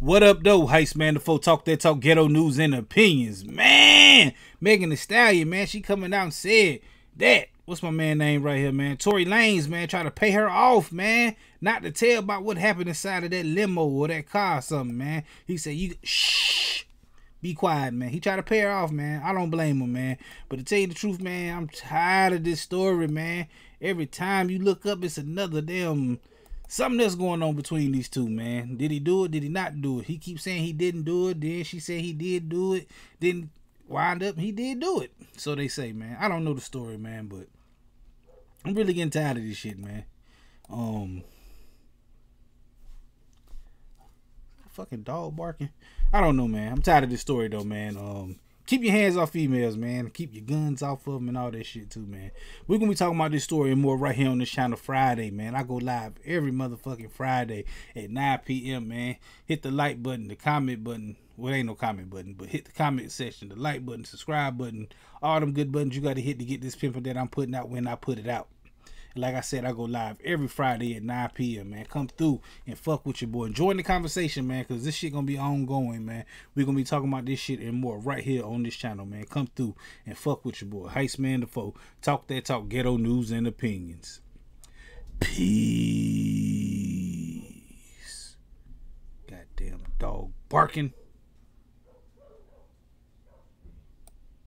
What up, though? Heist man, the folk talk that talk ghetto news and opinions. Man, Megan Thee Stallion, man, she coming out and said that. What's my man name right here, man? Tory Lanez, man, try to pay her off, man. Not to tell about what happened inside of that limo or that car or something, man. He said, you shh. Be quiet, man. He tried to pay her off, man. I don't blame him, man. But to tell you the truth, man, I'm tired of this story, man. Every time you look up, it's another damn something that's going on between these two, man. Did he do it? Did he not do it? He keeps saying he didn't do it. Then she said he did do it. Then wind up he did do it. So they say, man. I don't know the story, man, but I'm really getting tired of this shit, man. Um fucking dog barking. I don't know, man. I'm tired of this story though, man. Um keep your hands off females, man. Keep your guns off of them and all that shit too, man. We're gonna be talking about this story and more right here on this channel Friday, man. I go live every motherfucking Friday at 9 p.m. Man, hit the like button, the comment button. Well, ain't no comment button, but hit the comment section, the like button, subscribe button, all them good buttons you got to hit to get this pimping that I'm putting out when I put it out. Like I said, I go live every Friday at 9 p.m. Man, come through and fuck with your boy. Join the conversation, man, because this shit gonna be ongoing, man. We're gonna be talking about this shit and more right here on this channel, man. Come through and fuck with your boy. Heist Man the foe. Talk that talk, ghetto news and opinions. Peace. Goddamn dog barking.